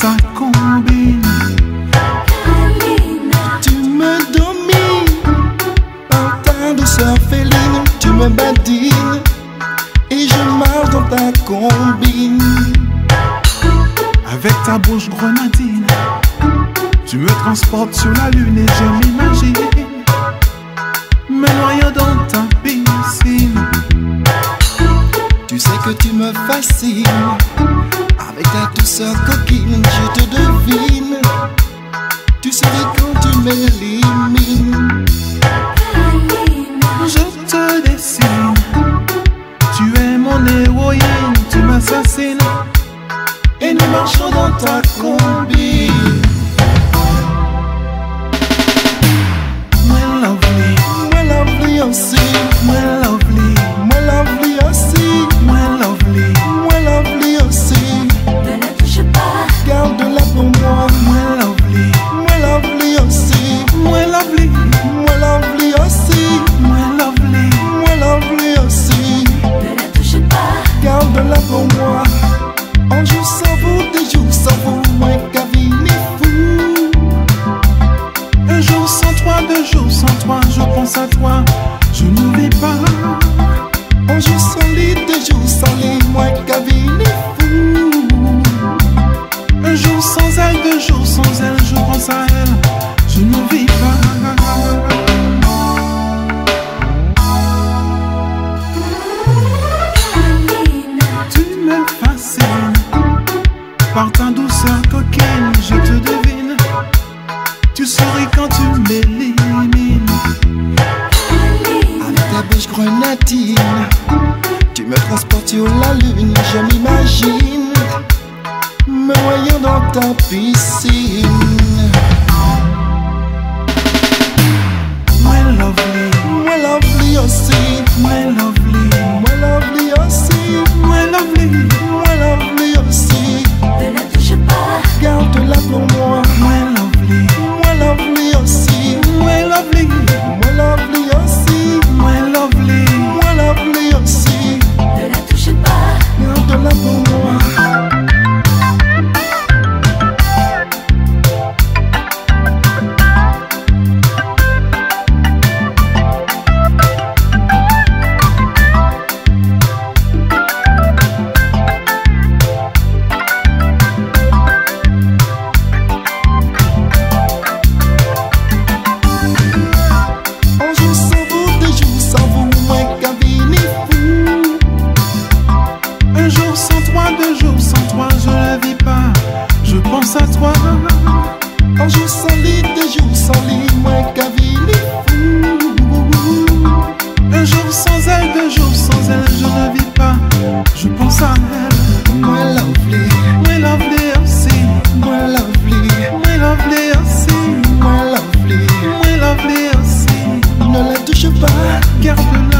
ta combine. Tu me domines par ta douceur féline. Tu me badines et je marche dans ta combine. Avec ta bouche grenadine, tu me transportes sur la lune et je m'imagine dans en héroïne, tu m'assassines et nous marchons dans ta combi. My lovely, my lovely aussi, my lovely, my lovely aussi, my lovely, my lovely aussi. je ne vis pas. Tu me fascines par ta douceur coquine, je te devine. Tu souris quand tu m'élimines. Avec ta bouche grenadine, tu me transportes sur la lune, je m'imagine me voyant dans ta piscine. toi deux jours, sans toi je la vis pas. Je pense à toi. En jour sans lit, deux jours sans lit, moi cavili Un jour sans elle, deux jours sans elle, je ne vis pas. Je pense à elle. Moi lovely, moi lovely aussi. Moi lovely, moi lovely aussi. Moi lovely, moi lovely aussi. Ne la touche pas, garde-la.